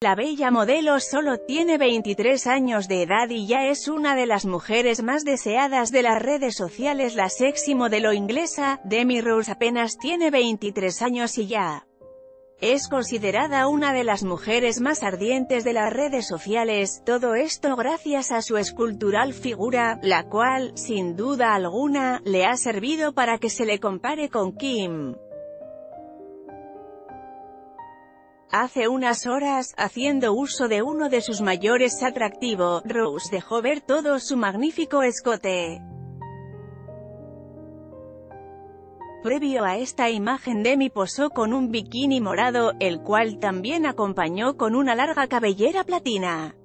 La bella modelo solo tiene 23 años de edad y ya es una de las mujeres más deseadas de las redes sociales. La sexy modelo inglesa, Demi Rose apenas tiene 23 años y ya es considerada una de las mujeres más ardientes de las redes sociales, todo esto gracias a su escultural figura, la cual, sin duda alguna, le ha servido para que se le compare con Kim. Hace unas horas, haciendo uso de uno de sus mayores atractivos, Rose dejó ver todo su magnífico escote. Previo a esta imagen Demi posó con un bikini morado, el cual también acompañó con una larga cabellera platina.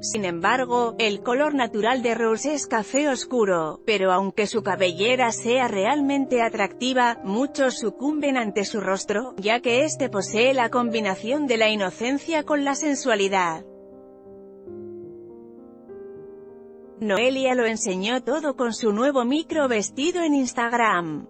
Sin embargo, el color natural de Rose es café oscuro, pero aunque su cabellera sea realmente atractiva, muchos sucumben ante su rostro, ya que este posee la combinación de la inocencia con la sensualidad. Noelia lo enseñó todo con su nuevo micro vestido en Instagram.